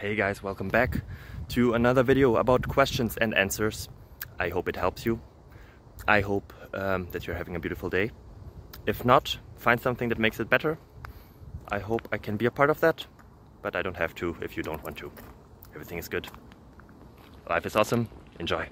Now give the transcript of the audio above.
Hey guys, welcome back to another video about questions and answers. I hope it helps you. I hope um, that you're having a beautiful day. If not, find something that makes it better. I hope I can be a part of that, but I don't have to if you don't want to. Everything is good. Life is awesome. Enjoy.